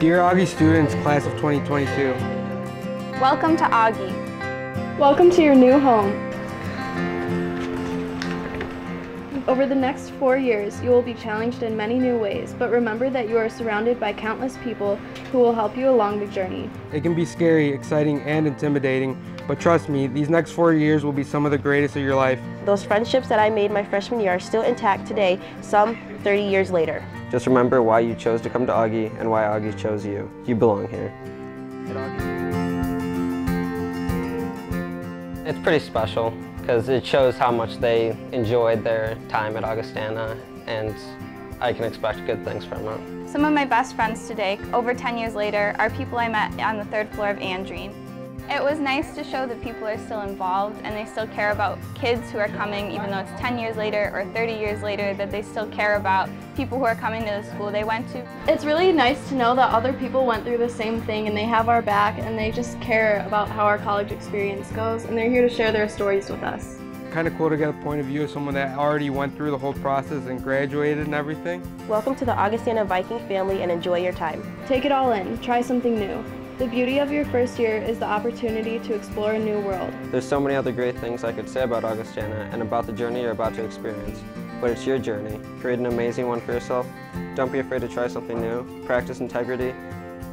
Dear Augie students, class of 2022. Welcome to Augie. Welcome to your new home. Over the next four years, you will be challenged in many new ways, but remember that you are surrounded by countless people who will help you along the journey. It can be scary, exciting, and intimidating, but trust me, these next four years will be some of the greatest of your life. Those friendships that I made my freshman year are still intact today, some 30 years later. Just remember why you chose to come to Augie and why Augie chose you. You belong here. It's pretty special because it shows how much they enjoyed their time at Augustana and I can expect good things from them. Some of my best friends today, over 10 years later, are people I met on the third floor of Andreen. It was nice to show that people are still involved and they still care about kids who are coming, even though it's 10 years later or 30 years later, that they still care about people who are coming to the school they went to. It's really nice to know that other people went through the same thing and they have our back and they just care about how our college experience goes and they're here to share their stories with us. Kind of cool to get a point of view of someone that already went through the whole process and graduated and everything. Welcome to the Augustana Viking family and enjoy your time. Take it all in, try something new. The beauty of your first year is the opportunity to explore a new world. There's so many other great things I could say about Augustana and about the journey you're about to experience. But it's your journey. Create an amazing one for yourself. Don't be afraid to try something new. Practice integrity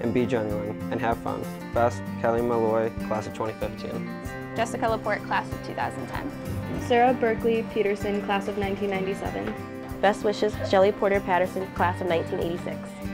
and be genuine and have fun. Best, Kelly Malloy, class of 2015. Jessica Laporte, class of 2010. Sarah Berkeley Peterson, class of 1997. Best wishes, Shelley Porter Patterson, class of 1986.